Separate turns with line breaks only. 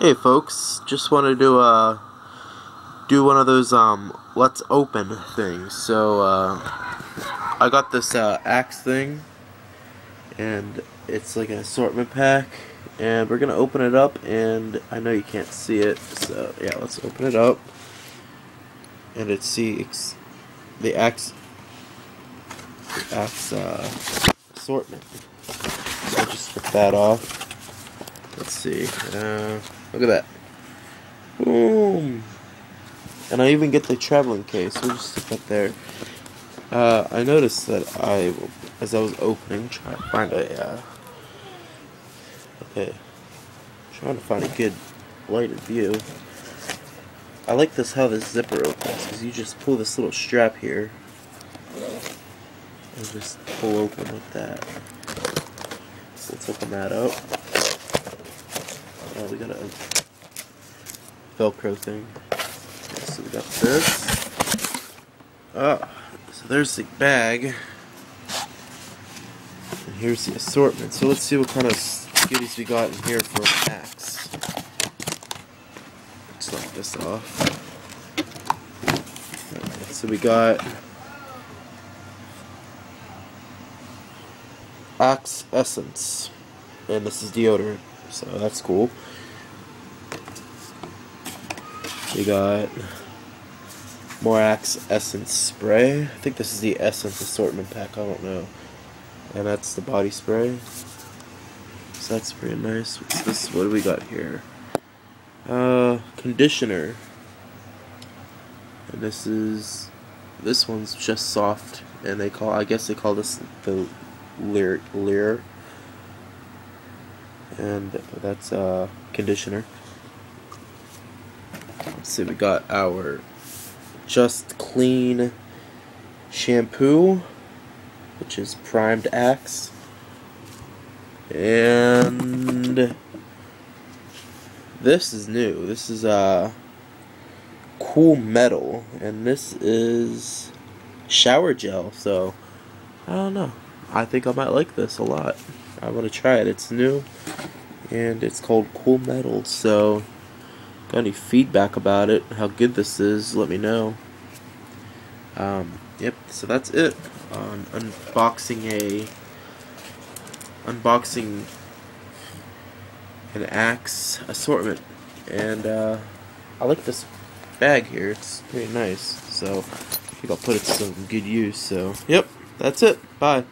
Hey folks, just wanted to uh, do one of those um, let's open things. So uh, I got this uh, axe thing, and it's like an assortment pack, and we're gonna open it up. And I know you can't see it, so yeah, let's open it up. And it's see the axe, the axe uh, assortment. So I'll just strip that off. Let's see. Look at that. Boom. And I even get the traveling case. We'll just stick that there. Uh, I noticed that I, as I was opening, trying to find a, uh, okay, trying to find a good lighted view. I like this how this zipper opens, because you just pull this little strap here, and just pull open like that. So let's open that up. Oh, we got a Velcro thing. Okay, so we got this. Ah, so there's the bag. And here's the assortment. So let's see what kind of goodies we got in here for Axe. Let's knock this off. Right, so we got Axe Essence. And this is deodorant so that's cool. We got Morax Essence Spray. I think this is the Essence Assortment Pack, I don't know. And that's the body spray. So that's pretty nice. What's this? What do we got here? Uh, conditioner. And this is, this one's just soft. And they call, I guess they call this the Leer, Leer and that's uh, conditioner. Let's see, we got our Just Clean shampoo, which is primed axe, and this is new. This is uh, cool metal, and this is shower gel. So I don't know. I think I might like this a lot. I want to try it. It's new and it's called Cool Metal. So, got any feedback about it, how good this is, let me know. Um, yep, so that's it on unboxing a unboxing an axe assortment and uh, I like this bag here it's pretty nice so I think I'll put it to some good use so yep that's it bye